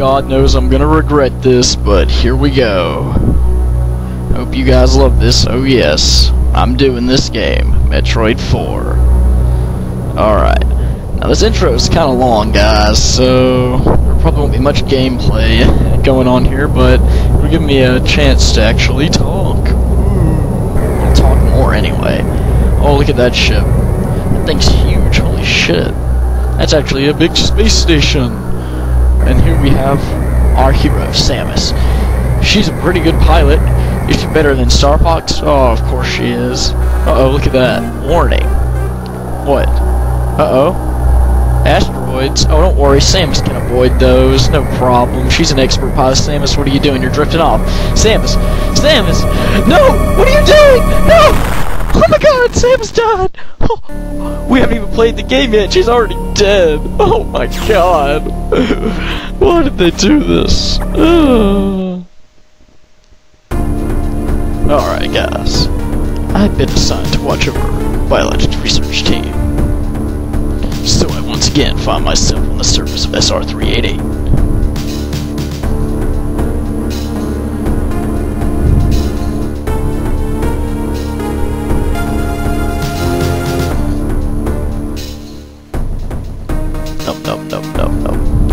God knows I'm gonna regret this, but here we go. Hope you guys love this. Oh yes, I'm doing this game, Metroid 4. Alright. Now this intro is kind of long, guys, so there probably won't be much gameplay going on here, but it'll give me a chance to actually talk. I'll talk more anyway. Oh, look at that ship. That thing's huge, holy shit. That's actually a big space station. And here we have our hero, Samus. She's a pretty good pilot. Is she better than Star Fox? Oh, of course she is. Uh-oh, look at that. Warning. What? Uh-oh. Asteroids? Oh, don't worry, Samus can avoid those. No problem. She's an expert pilot. Samus, what are you doing? You're drifting off. Samus! Samus! No! What are you doing? No! Oh my god, Samus died! Oh, we haven't even played the game yet, she's already dead! Oh my god! Why did they do this? Alright guys, I've been assigned to watch over Biologic's research team. So I once again find myself on the surface of SR-388.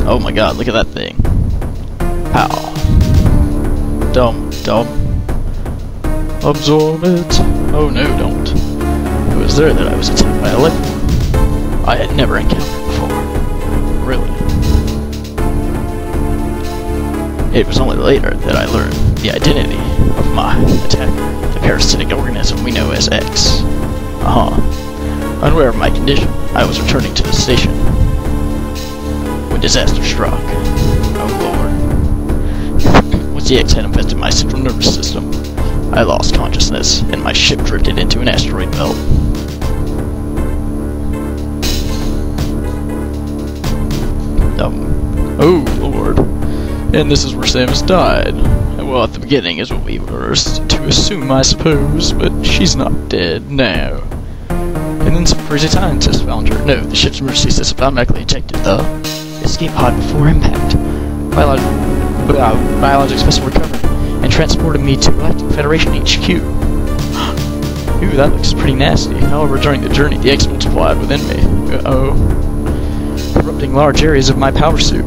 Oh my god, look at that thing. Pow. Dumb, dumb. Absorb it. Oh no, don't. It was there that I was attacked by a leopard. I had never encountered before. Really. It was only later that I learned the identity of my attacker, the parasitic organism we know as X. Uh-huh. Unaware of my condition, I was returning to the station disaster struck. Oh lord. Once the X had infested my central nervous system, I lost consciousness, and my ship drifted into an asteroid belt. Um, oh lord. And this is where Samus died. Well, at the beginning is what we were to assume, I suppose, but she's not dead now. And then some crazy scientists found her. No, the ship's emergency system automatically ejected the escape pod before impact. Biolog uh, biologics recovered and transported me to Federation HQ. Ooh, that looks pretty nasty. However, during the journey, the X-Men multiplied within me. Uh-oh. Corrupting large areas of my power suit.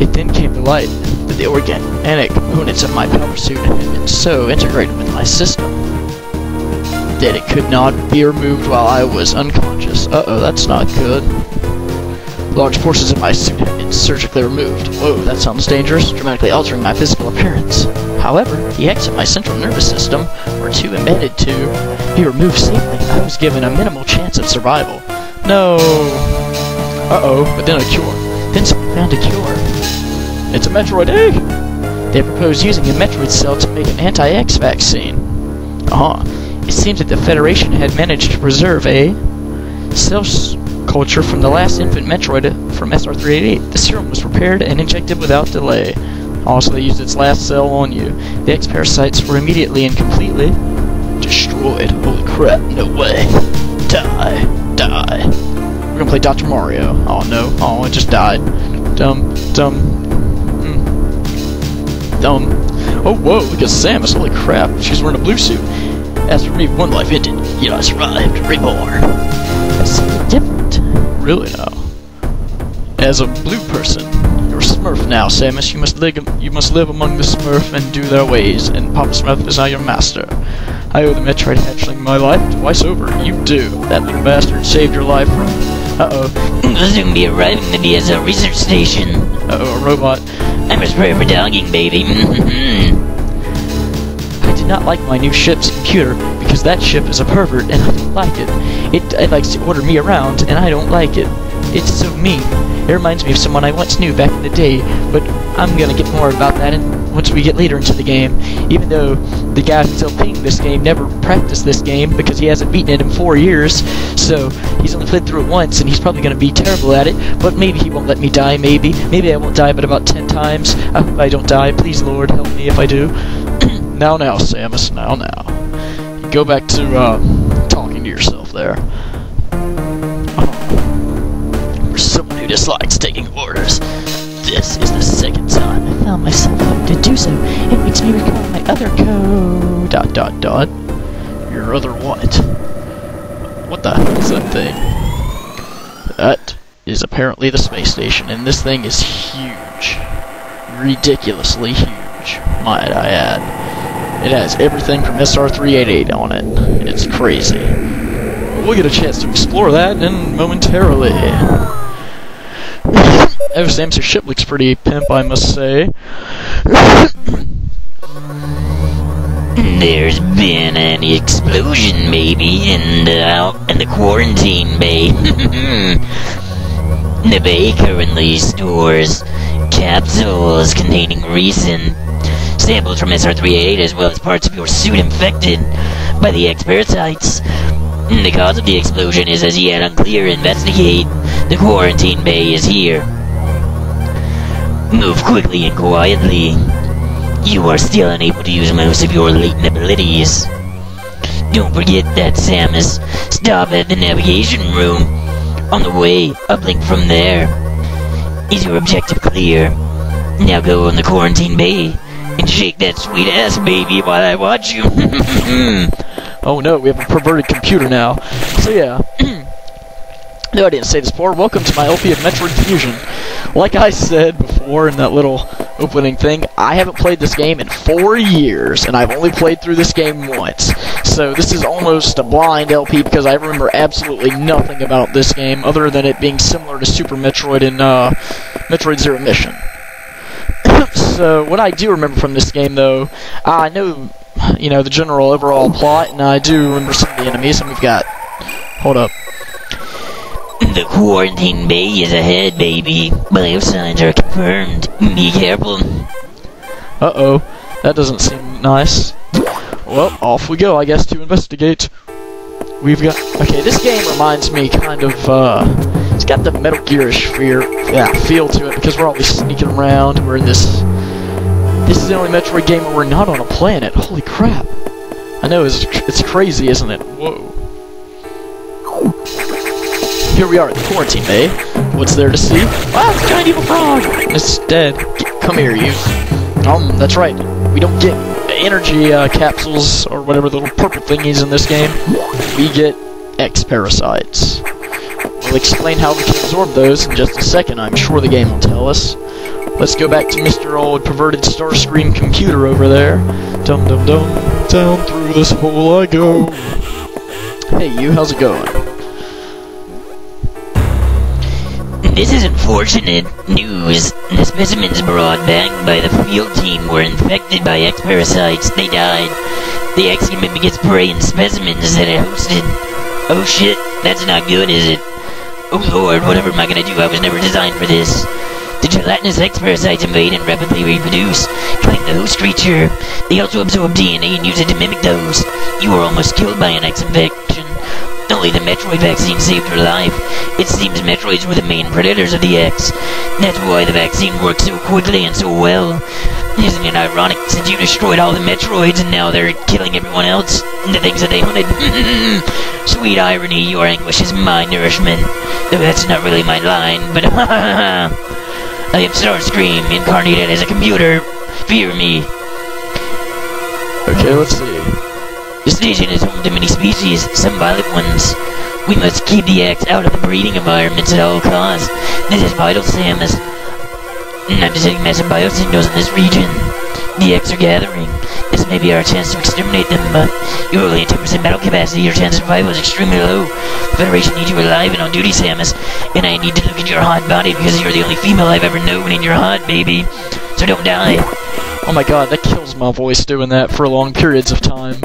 It then came to light that the organic components of my power suit had been so integrated with my system that it could not be removed while I was unconscious. Uh-oh, that's not good. Large portions of my suit have been surgically removed. Whoa, that sounds dangerous, dramatically altering my physical appearance. However, the X in my central nervous system were too embedded to be removed safely. I was given a minimal chance of survival. No. Uh-oh, but then a cure. Then someone found a cure. It's a Metroid egg! They proposed using a Metroid cell to make an anti-X vaccine. Uh-huh. It seems that the Federation had managed to preserve a cell culture from the last infant Metroid from SR-388. The serum was prepared and injected without delay. Also, they used its last cell on you. The X-parasites were immediately and completely destroyed. Holy crap, no way. Die. Die. We're gonna play Dr. Mario. Oh no. Oh, it just died. Dumb. Dumb. Mm. Dumb. Oh, whoa, look at Samus. Holy crap. She's wearing a blue suit. As for me, one life ended, yet I survived, reborn. That's something. Really now. As a blue person, you're a Smurf now, Samus. You must live. You must live among the Smurf and do their ways. And Papa Smurf is now your master. I owe the Metroid hatchling my life twice over. You do. That little bastard saved your life from. Uh oh. We'll soon be arriving at the BSL research station. Uh oh, a robot. I must pray for dogging, baby. I did not like my new ship's computer because that ship is a pervert and I don't like it. It, it likes to order me around and I don't like it. It's so mean. It reminds me of someone I once knew back in the day, but I'm gonna get more about that in, once we get later into the game. Even though the guy who's still playing this game never practiced this game because he hasn't beaten it in four years, so he's only played through it once and he's probably gonna be terrible at it, but maybe he won't let me die, maybe. Maybe I won't die but about ten times. I hope I don't die. Please, Lord, help me if I do. now, now, Samus, now, now. Go back to, uh, talking to yourself there. Oh. For someone who dislikes taking orders. This is the second time I found myself having to do so. It makes me recall my other code. Dot dot dot. Your other what? What the hell is that thing? That is apparently the space station, and this thing is huge. Ridiculously huge, might I add. It has everything from SR-388 on it. It's crazy. We'll get a chance to explore that in momentarily. Ever Sam's ship looks pretty pimp, I must say. There's been an explosion, maybe, in the out in the quarantine bay. the bay currently stores capsules containing recent samples from SR-388, as well as parts of your suit infected by the X parasites. The cause of the explosion is as yet unclear. Investigate. The quarantine bay is here. Move quickly and quietly. You are still unable to use most of your latent abilities. Don't forget that, Samus. Stop at the navigation room. On the way, uplink from there. Is your objective clear? Now go on the quarantine bay and shake that sweet ass baby while I watch you. oh no, we have a perverted computer now. So yeah. no, I didn't say this before. Welcome to my LP of Metroid Fusion. Like I said before in that little opening thing, I haven't played this game in four years, and I've only played through this game once. So this is almost a blind LP because I remember absolutely nothing about this game other than it being similar to Super Metroid in uh, Metroid Zero Mission. So what I do remember from this game, though, I know, you know, the general overall plot, and I do remember some of the enemies, and we've got... Hold up. The quarantine bay is ahead, baby. Biosigns are confirmed. Be careful. Uh-oh. That doesn't seem nice. Well, off we go, I guess, to investigate. We've got... Okay, this game reminds me kind of, uh... It's got the Metal Gearish fear, yeah, feel to it, because we're always sneaking around. We're in this... This is the only Metroid game where we're not on a planet. Holy crap. I know, it's, it's crazy, isn't it? Whoa. Here we are at the quarantine bay. What's there to see? Ah, it's a giant evil frog! It's dead. come here, you. Um, that's right. We don't get energy uh, capsules or whatever the little purple thingies in this game. We get X parasites. We'll explain how we can absorb those in just a second. I'm sure the game will tell us. Let's go back to Mr. Old Perverted Starscream computer over there. Dum dum dum. Down through this hole I go. Hey, you, how's it going? This is unfortunate news. The specimens brought back by the field team were infected by X parasites. They died. The X human begets prey in specimens that it hosted. Oh shit, that's not good, is it? Oh lord, whatever am I gonna do? I was never designed for this. The gelatinous X parasites invade and rapidly reproduce, killing the host creature. They also absorb DNA and use it to mimic those. You were almost killed by an X infection. Only the Metroid vaccine saved her life. It seems Metroids were the main predators of the X. That's why the vaccine worked so quickly and so well. Isn't it ironic since you destroyed all the Metroids and now they're killing everyone else? The things that they hunted. Sweet irony, your anguish is my nourishment. Though that's not really my line, but ha ha ha! I am Starscream, incarnated as a computer. Fear me. Okay, let's see. The station is home to many species, some violent ones. We must keep the X out of the breeding environments at all costs. This is vital, Samus. I'm detecting massive biosignals in this region. The X are gathering. This may be our chance to exterminate them, but you're only at 10% battle capacity. Your chance of survival is extremely low. The Federation needs you alive and on duty, Samus. And I need to look at your hot body because you're the only female I've ever known and you're hot, baby. So don't die. Oh my god, that kills my voice doing that for long periods of time.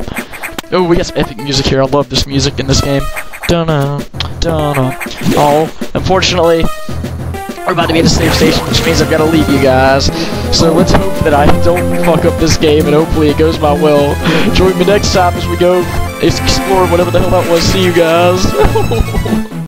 Oh, we got some epic music here. I love this music in this game. Dunna, dunna. Oh, unfortunately, we're about to be at a safe station, which means I've got to leave you guys. So let's hope that I don't fuck up this game, and hopefully it goes my will. Join me next time as we go explore whatever the hell that was. See you guys.